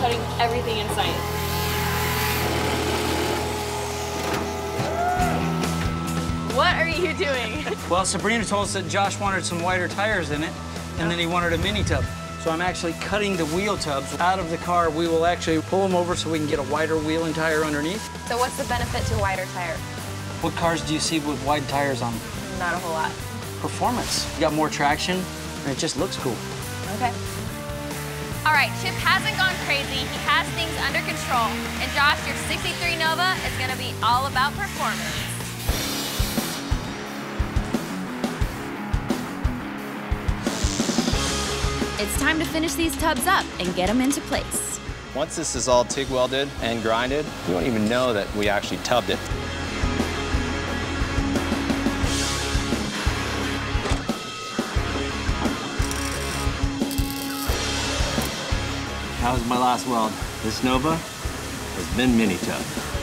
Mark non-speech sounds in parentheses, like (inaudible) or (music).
cutting everything in sight. What are you doing? (laughs) Well, Sabrina told us that Josh wanted some wider tires in it, and then he wanted a mini tub. So I'm actually cutting the wheel tubs out of the car. We will actually pull them over so we can get a wider wheel and tire underneath. So what's the benefit to a wider tire? What cars do you see with wide tires on them? Not a whole lot. Performance. You got more traction, and it just looks cool. Okay. All right, Chip hasn't gone crazy. He has things under control. And Josh, your 63 Nova is gonna be all about performance. It's time to finish these tubs up and get them into place. Once this is all TIG welded and grinded, you won't even know that we actually tubbed it. That was my last weld. This Nova has been mini tub.